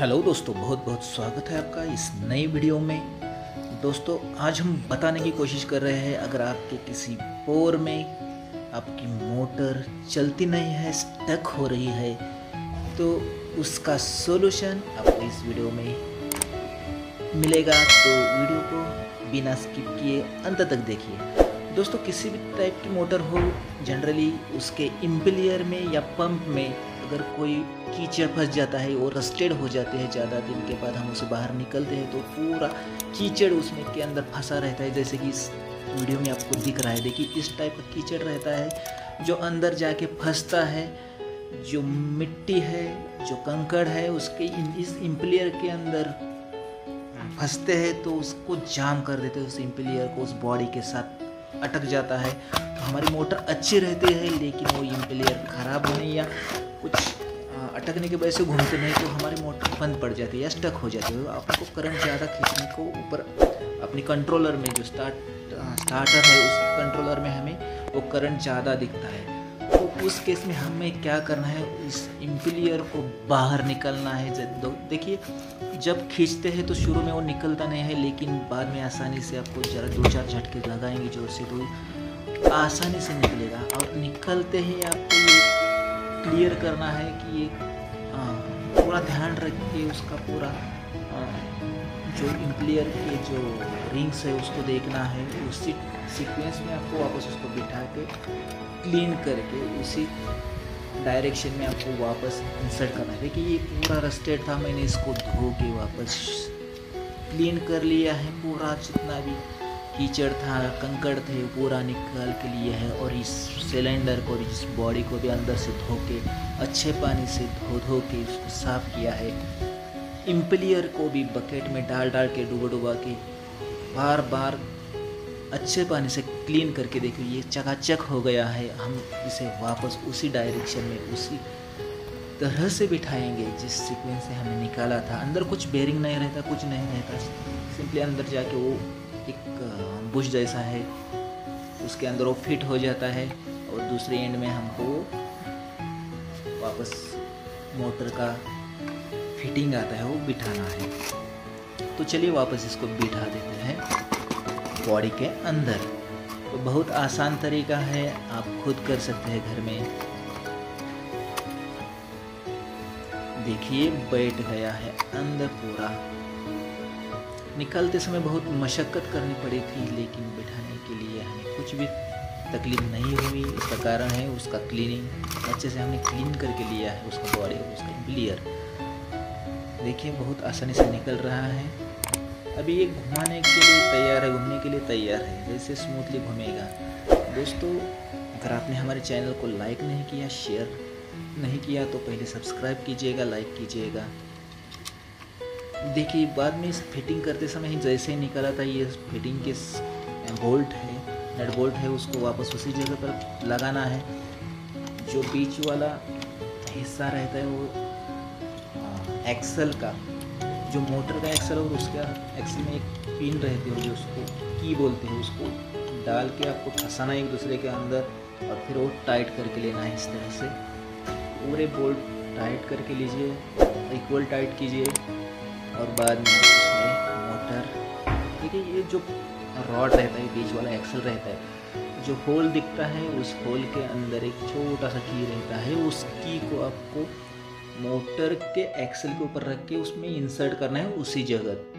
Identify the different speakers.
Speaker 1: Hello दोस्तों बहुत बहुत स्वागत है आपका इस नई वीडियो में। दोस्तों, आज हम बताने की कोशिश कर रहे हैं, अगर आपके किसी पोर में आपकी मोटर चलती नहीं है स्टक हो रही है तो उसका सॉल्यूशन आपको इस वीडियो में मिलेगा। तो वीडियो को बिना स्किप किए अंत तक देखिए। दोस्तों, किसी भी टाइप की मोटर हो जनरली उसके इम्पलियर में या पंप में अगर कोई कीचड़ फंस जाता है और रस्टेड हो जाते हैं ज़्यादा दिन के बाद हम उसे बाहर निकलते हैं तो पूरा कीचड़ उसमें के अंदर फंसा रहता है। जैसे कि इस वीडियो में आपको दिख रहा है, देखिए, इस टाइप का कीचड़ रहता है जो अंदर जाके फंसता है, जो मिट्टी है, जो कंकड़ है, उसके इस इम्प्लियर के अंदर फंसते हैं तो उसको जाम कर देते हैं, उस इम्प्लियर को, उस बॉडी के साथ अटक जाता है। तो हमारी मोटर अच्छी रहती है, लेकिन वो इम्प्लियर ख़राब होने या अटकने की वजह से घूमते नहीं तो हमारी मोटर बंद पड़ जाती है या स्टक हो जाती है। आपको करंट ज़्यादा खींचने को ऊपर, अपनी कंट्रोलर में जो स्टार्ट स्टार्टर है, उस कंट्रोलर में हमें वो करंट ज़्यादा दिखता है। तो उस केस में हमें क्या करना है? इस इम्पिलियर को बाहर निकलना है। देखिए, जब खींचते हैं तो शुरू में वो निकलता नहीं है, लेकिन बाद में आसानी से आपको ज़रा दो चार झटके लगाएँगे ज़ोर से तो आसानी से निकलेगा। और निकलते ही आपको क्लियर करना है कि ये पूरा ध्यान रख के उसका पूरा जो इम्प्लियर के जो रिंग्स है उसको देखना है, उसी सीक्वेंस में आपको वापस उसको बिठा के क्लीन करके उसी डायरेक्शन में आपको वापस इंसर्ट करना है। देखिए, ये पूरा रस्टेड था, मैंने इसको धो के वापस क्लीन कर लिया है, पूरा जितना भी कीचड़ था, कंकड़ थे पूरा निकाल के लिए है और इस सिलेंडर को, इस बॉडी को भी अंदर से धो के अच्छे पानी से धो धो के उसको साफ़ किया है। इम्पलियर को भी बकेट में डाल डाल के डुबा डुबा के बार बार अच्छे पानी से क्लीन करके देखो, ये चकाचक हो गया है। हम इसे वापस उसी डायरेक्शन में, उसी तरह से बिठाएँगे, जिस सीक्वेंस से हमने निकाला था। अंदर कुछ बेरिंग नहीं रहता, कुछ नहीं रहता। सिंपली अंदर जाके वो एक बुश जैसा है। उसके अंदर वो फिट हो जाता है और दूसरे एंड में हमको वापस मोटर का फिटिंग आता है, वो बिठाना है। तो चलिए वापस इसको बिठा देते हैं बॉडी के अंदर। तो बहुत आसान तरीका है, आप खुद कर सकते हैं घर में। देखिए, बैठ गया है अंदर पूरा। निकलते समय बहुत मशक्क़त करनी पड़ी थी, लेकिन बिठाने के लिए हमें कुछ भी तकलीफ़ नहीं हुई। इसका कारण है, उसका क्लीनिंग अच्छे से हमने क्लीन करके लिया है, उसका बॉडी उसका क्लियर देखिए, बहुत आसानी से निकल रहा है। अभी ये घुमाने के लिए तैयार है, घूमने के लिए तैयार है, जैसे स्मूथली घूमेगा। दोस्तों, अगर आपने हमारे चैनल को लाइक नहीं किया शेयर नहीं किया तो पहले सब्सक्राइब कीजिएगा लाइक कीजिएगा। देखिए, बाद में इस फिटिंग करते समय ही जैसे ही निकला था, ये फिटिंग के बोल्ट है नट बोल्ट है, उसको वापस उसी जगह पर लगाना है। जो बीच वाला हिस्सा रहता है वो एक्सल का, जो मोटर का एक्सल और उसका एक्सल में एक पिन रहती है जो उसको की बोलते हैं, उसको डाल के आपको फंसाना है एक दूसरे के अंदर और फिर वो टाइट करके लेना है इस तरह से। पूरे बोल्ट टाइट करके लीजिए इक्वल टाइट कीजिए। और बाद में इसमें मोटर, ठीक है, ये जो रॉड रहता है, बीच वाला एक्सल रहता है, जो होल दिखता है, उस होल के अंदर एक छोटा सा की रहता है, उस की को आपको मोटर के एक्सल के ऊपर रख के उसमें इंसर्ट करना है, उसी जगह।